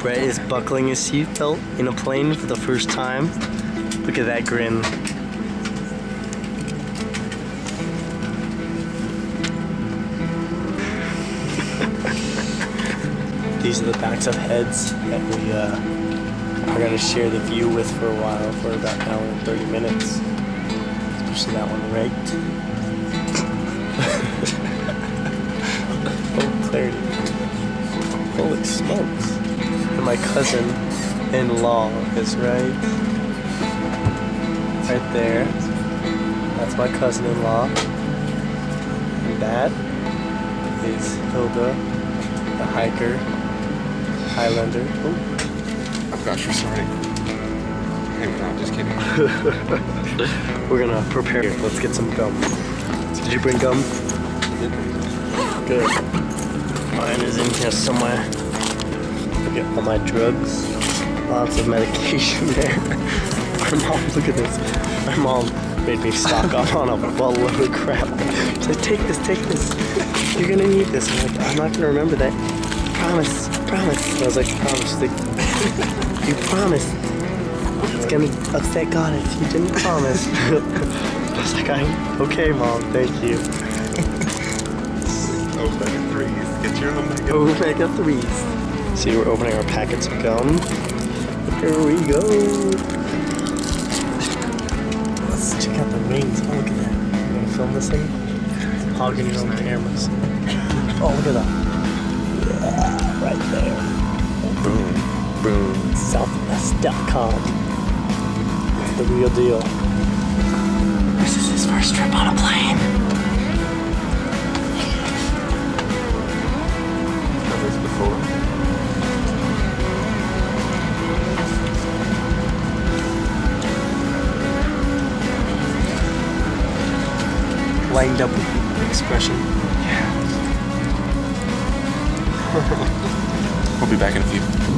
Brett is buckling his seatbelt in a plane for the first time. Look at that grin. These are the backs of heads that we uh, are going to share the view with for a while, for about an hour and 30 minutes. Especially that one right. oh, clarity. Holy smokes. My cousin-in-law is right. Right there. That's my cousin-in-law. And that is Hilda, the hiker, Highlander. Oh, Oh gosh, you're sorry. Hey, no, I'm just kidding. we're gonna prepare. Let's get some gum. Did you bring gum? Good. Mine is in here somewhere. Look at all my drugs. Lots of medication there. My mom, look at this. My mom made me stock up on a buttload of crap. She's like, take this, take this. You're gonna need this. I'm like, I'm not gonna remember that. Promise, promise. I was like, promise. She's like, you promise. It's gonna upset God if you didn't promise. I was like, I'm okay, mom, thank you. Omega threes. Get your omega. Omega threes. See, we're opening our packets of gum. Here we go. Let's check out the wings. Oh, look at that. You wanna film this thing? Hogging your own cameras. Oh, look at that. Yeah, right there. Boom. Boom. Southwest.com. It's the real deal. This is his first trip on a plane. Lined up expression. We'll be back in a few.